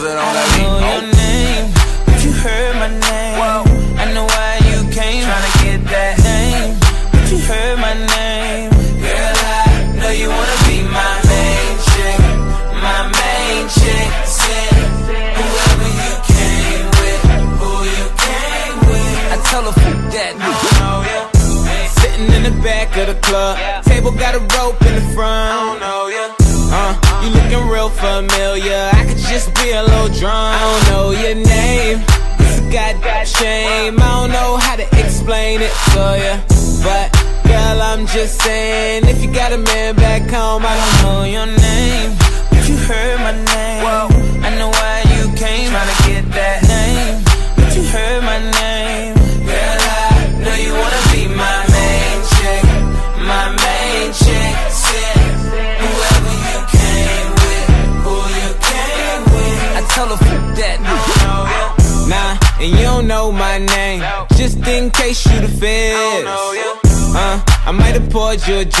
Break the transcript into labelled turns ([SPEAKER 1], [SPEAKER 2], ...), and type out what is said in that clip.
[SPEAKER 1] cause it don't let
[SPEAKER 2] I
[SPEAKER 1] me
[SPEAKER 2] know your name, but you heard my name.
[SPEAKER 1] Whoa.
[SPEAKER 2] I know why you came.
[SPEAKER 1] Tryna get that
[SPEAKER 2] name, but you heard my name.
[SPEAKER 1] Girl, I know you wanna be my main chick My main chick Said whoever you came with Who you came with
[SPEAKER 2] I tell her, fuck that.
[SPEAKER 1] I don't know ya
[SPEAKER 2] Sitting in the back of the club, table got a rope in the front.
[SPEAKER 1] I don't know ya
[SPEAKER 2] Uh, you looking real familiar. I just be a little drunk. I don't know your name. It's a goddamn shame. I don't know how to explain it to ya. But, girl, I'm just saying. If you got a man back home, I don't know your name.
[SPEAKER 1] That. I don't know ya
[SPEAKER 2] Nah, and you don't know my name. Just in case you the feds. Uh, I might have poured you a.